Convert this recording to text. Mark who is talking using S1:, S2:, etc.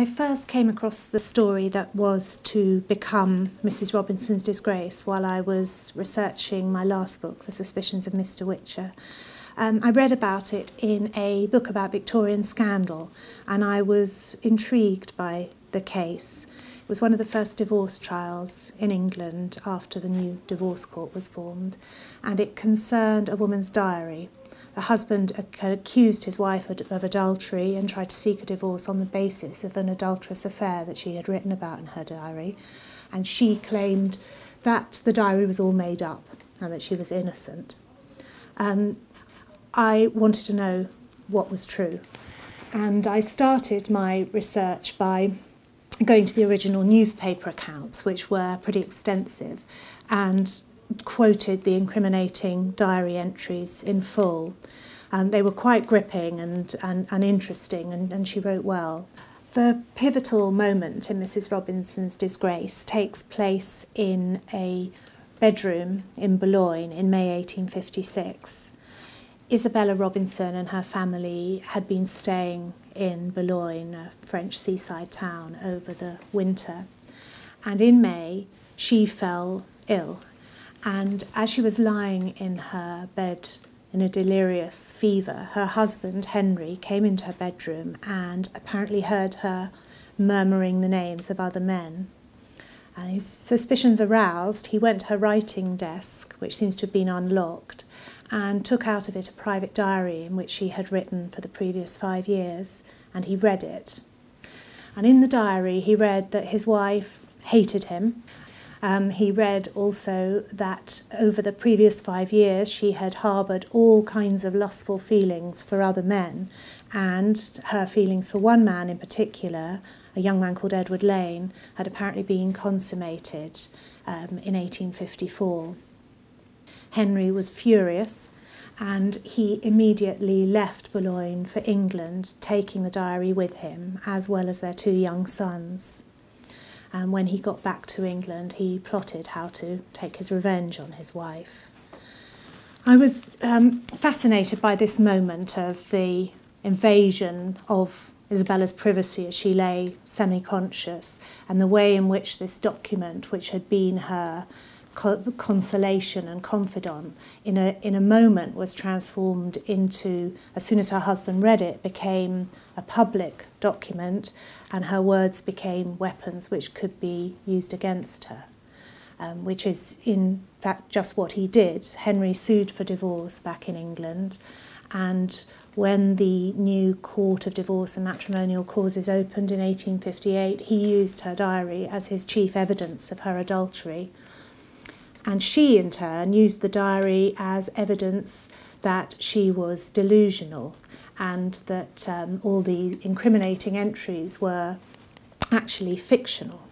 S1: I first came across the story that was to become Mrs. Robinson's Disgrace while I was researching my last book, The Suspicions of Mr. Witcher. Um, I read about it in a book about Victorian scandal, and I was intrigued by the case. It was one of the first divorce trials in England after the new divorce court was formed, and it concerned a woman's diary. The husband accused his wife of adultery and tried to seek a divorce on the basis of an adulterous affair that she had written about in her diary. And she claimed that the diary was all made up and that she was innocent. Um, I wanted to know what was true. And I started my research by going to the original newspaper accounts, which were pretty extensive, and quoted the incriminating diary entries in full. Um, they were quite gripping and, and, and interesting, and, and she wrote well. The pivotal moment in Mrs. Robinson's disgrace takes place in a bedroom in Boulogne in May 1856. Isabella Robinson and her family had been staying in Boulogne, a French seaside town, over the winter. And in May, she fell ill and as she was lying in her bed in a delirious fever, her husband, Henry, came into her bedroom and apparently heard her murmuring the names of other men. And his suspicions aroused, he went to her writing desk, which seems to have been unlocked, and took out of it a private diary in which she had written for the previous five years, and he read it. And in the diary, he read that his wife hated him um, he read also that over the previous five years she had harboured all kinds of lustful feelings for other men, and her feelings for one man in particular, a young man called Edward Lane, had apparently been consummated um, in 1854. Henry was furious and he immediately left Boulogne for England, taking the diary with him, as well as their two young sons. And when he got back to England, he plotted how to take his revenge on his wife. I was um, fascinated by this moment of the invasion of Isabella's privacy as she lay semi conscious and the way in which this document, which had been her consolation and confidant in a in a moment was transformed into as soon as her husband read it became a public document and her words became weapons which could be used against her um, which is in fact just what he did. Henry sued for divorce back in England and when the new court of divorce and matrimonial causes opened in 1858 he used her diary as his chief evidence of her adultery And she, in turn, used the diary as evidence that she was delusional and that um, all the incriminating entries were actually fictional.